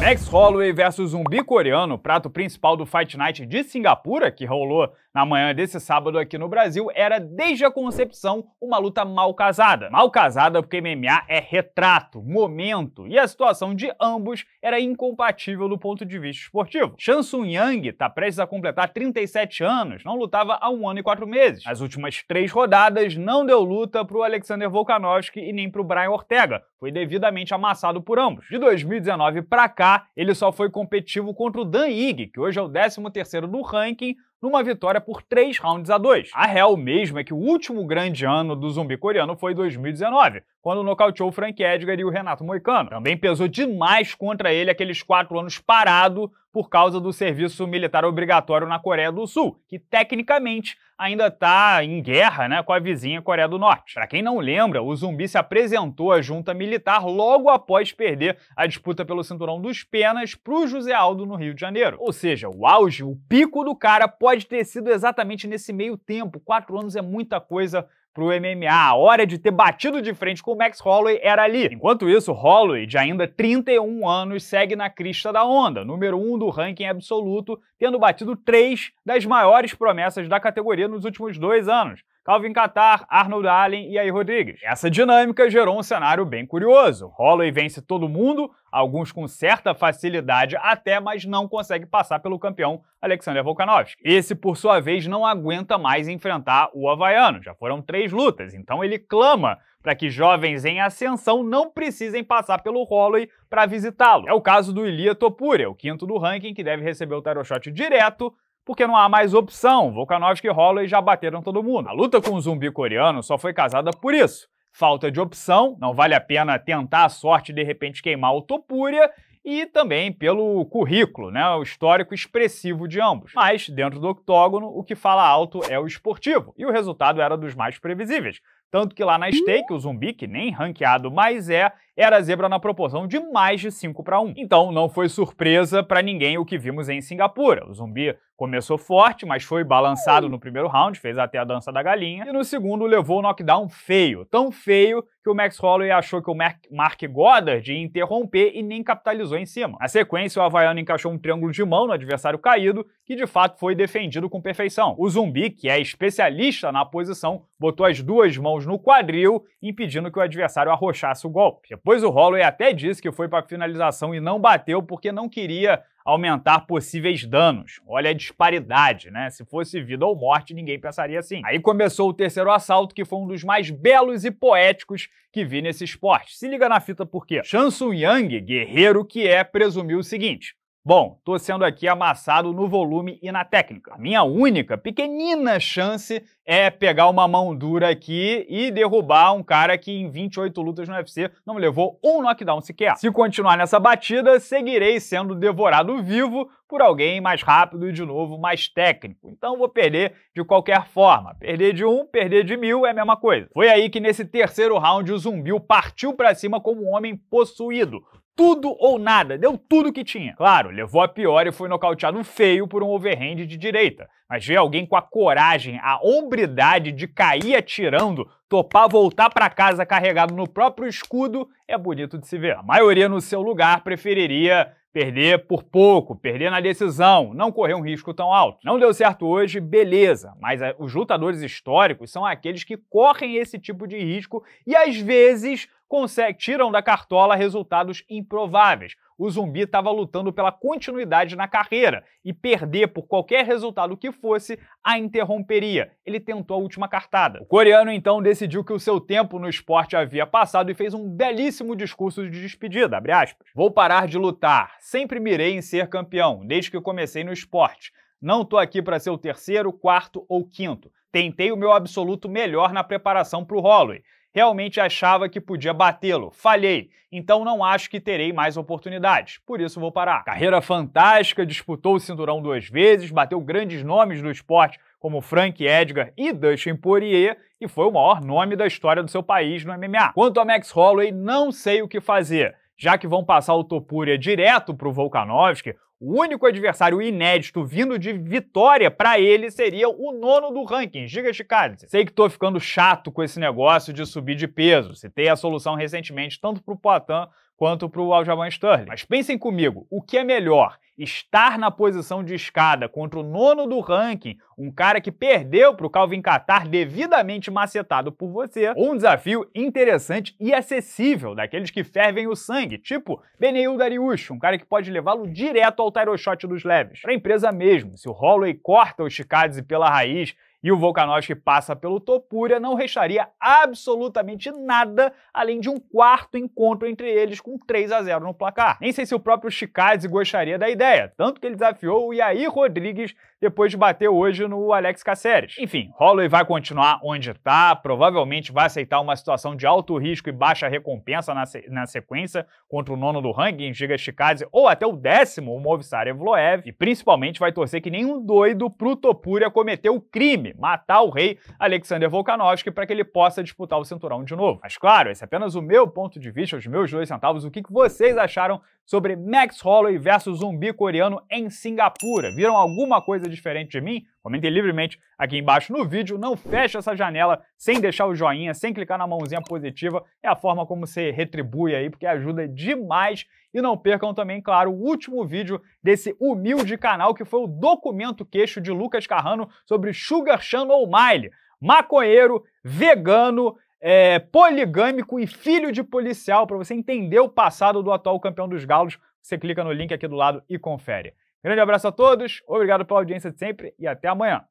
Max Holloway versus zumbi coreano, prato principal do Fight Night de Singapura, que rolou na manhã desse sábado aqui no Brasil, era desde a concepção uma luta mal casada. Mal casada porque MMA é retrato, momento, e a situação de ambos era incompatível do ponto de vista esportivo. Chan Sung Yang está prestes a completar 37 anos, não lutava há um ano e quatro meses. As últimas três rodadas não deu luta para o Alexander Volkanovski e nem para o Brian Ortega, foi devidamente amassado por ambos. De 2019 para cá, ele só foi competitivo contra o Dan Ige, que hoje é o 13º do ranking, numa vitória por 3 rounds a 2. A real mesmo é que o último grande ano do zumbi coreano foi 2019, quando nocauteou o Frank Edgar e o Renato Moicano. Também pesou demais contra ele aqueles quatro anos parado por causa do serviço militar obrigatório na Coreia do Sul, que tecnicamente ainda está em guerra né, com a vizinha Coreia do Norte. Para quem não lembra, o zumbi se apresentou à junta militar logo após perder a disputa pelo cinturão dos penas para o José Aldo no Rio de Janeiro. Ou seja, o auge, o pico do cara pode ter sido exatamente nesse meio tempo. Quatro anos é muita coisa pro MMA. A hora de ter batido de frente com o Max Holloway era ali. Enquanto isso, Holloway, de ainda 31 anos, segue na crista da onda, número 1 um do ranking absoluto, tendo batido três das maiores promessas da categoria nos últimos dois anos. Calvin Qatar, Arnold Allen e aí Rodrigues. Essa dinâmica gerou um cenário bem curioso. Holloway vence todo mundo, alguns com certa facilidade até, mas não consegue passar pelo campeão Alexander Volkanovski. Esse, por sua vez, não aguenta mais enfrentar o havaiano. Já foram três lutas, então ele clama para que jovens em ascensão não precisem passar pelo Holloway para visitá-lo. É o caso do Ilia Topuria, o quinto do ranking, que deve receber o title shot direto porque não há mais opção. Volkanovski e Holloway já bateram todo mundo. A luta com o zumbi coreano só foi casada por isso. Falta de opção, não vale a pena tentar a sorte de repente queimar o Topuria, e também pelo currículo, né, o histórico expressivo de ambos. Mas, dentro do octógono, o que fala alto é o esportivo, e o resultado era dos mais previsíveis. Tanto que lá na stake, o zumbi, que nem ranqueado mais é, era zebra na proporção de mais de 5 para 1. Então não foi surpresa para ninguém o que vimos em Singapura. O zumbi começou forte, mas foi balançado no primeiro round, fez até a dança da galinha, e no segundo levou o knockdown feio, tão feio que o Max Holloway achou que o Mark Goddard ia interromper e nem capitalizou em cima. Na sequência, o Havaiano encaixou um triângulo de mão no adversário caído, que de fato foi defendido com perfeição. O zumbi, que é especialista na posição, botou as duas mãos no quadril, impedindo que o adversário arrochasse o golpe. O Holloway até disse que foi para finalização e não bateu porque não queria aumentar possíveis danos. Olha a disparidade, né? Se fosse vida ou morte, ninguém pensaria assim. Aí começou o terceiro assalto, que foi um dos mais belos e poéticos que vi nesse esporte. Se liga na fita por quê? Sung Yang, guerreiro que é, presumiu o seguinte: Bom, tô sendo aqui amassado no volume e na técnica. A minha única, pequenina chance é pegar uma mão dura aqui e derrubar um cara que em 28 lutas no UFC não levou um knockdown sequer. Se continuar nessa batida, seguirei sendo devorado vivo por alguém mais rápido e, de novo, mais técnico. Então vou perder de qualquer forma. Perder de um, perder de mil é a mesma coisa. Foi aí que nesse terceiro round o zumbi partiu para cima como um homem possuído tudo ou nada, deu tudo que tinha. Claro, levou a pior e foi nocauteado feio por um overhand de direita. Mas ver alguém com a coragem, a hombridade de cair atirando, topar voltar para casa carregado no próprio escudo, é bonito de se ver. A maioria no seu lugar preferiria perder por pouco, perder na decisão, não correr um risco tão alto. Não deu certo hoje, beleza, mas os lutadores históricos são aqueles que correm esse tipo de risco e às vezes conseguem, tiram da cartola resultados improváveis. O zumbi estava lutando pela continuidade na carreira e perder por qualquer resultado que fosse a interromperia. Ele tentou a última cartada. O coreano então decidiu que o seu tempo no esporte havia passado e fez um belíssimo discurso de despedida, Vou parar de lutar, sempre mirei em ser campeão, desde que comecei no esporte. Não tô aqui para ser o terceiro, quarto ou quinto. Tentei o meu absoluto melhor na preparação para o Holloway realmente achava que podia batê-lo. Falhei, então não acho que terei mais oportunidades. Por isso vou parar. Carreira fantástica, disputou o cinturão duas vezes, bateu grandes nomes do esporte como Frank Edgar e Dustin Poirier e foi o maior nome da história do seu país no MMA. Quanto a Max Holloway, não sei o que fazer. Já que vão passar o Topuria direto para o Volkanovski, o único adversário inédito vindo de vitória para ele seria o nono do ranking, Giga Chikadze. Sei que tô ficando chato com esse negócio de subir de peso. Citei a solução recentemente tanto para o Poitin quanto para o Aljamain Sterling. Mas pensem comigo, o que é melhor? Estar na posição de escada contra o nono do ranking, um cara que perdeu para o Calvin Qatar devidamente macetado por você, ou um desafio interessante e acessível, daqueles que fervem o sangue, tipo Beneil Dariush, um cara que pode levá-lo direto ao Tyro Shot dos leves. Para a empresa mesmo, se o Holloway corta o Chikadze pela raiz e o Volkanovski passa pelo Topuria, não restaria absolutamente nada além de um quarto encontro entre eles com 3 a 0 no placar. Nem sei se o próprio Chikadze gostaria da ideia, tanto que ele desafiou o Yair Rodrigues depois de bater hoje no Alex Caceres. Enfim, Holloway vai continuar onde está, provavelmente vai aceitar uma situação de alto risco e baixa recompensa na, se na sequência contra o nono do ranking, Giga Chikadze, ou até o décimo, o Movistar Evloev, e principalmente vai torcer que nenhum doido pro Topuria cometeu o crime, matar o rei Alexander Volkanovski para que ele possa disputar o cinturão de novo. Mas claro, esse é apenas o meu ponto de vista, os meus dois centavos, o que, que vocês acharam sobre Max Holloway versus zumbi coreano em Singapura. Viram alguma coisa diferente de mim? Comentem livremente aqui embaixo no vídeo. Não feche essa janela sem deixar o joinha, sem clicar na mãozinha positiva. É a forma como você retribui aí, porque ajuda demais. E não percam também, claro, o último vídeo desse humilde canal, que foi o documento queixo de Lucas Carrano sobre Sugar Chan O'Malley, maconheiro, vegano, é, poligâmico e filho de policial, para você entender o passado do atual campeão dos galos, você clica no link aqui do lado e confere. Grande abraço a todos, obrigado pela audiência de sempre e até amanhã.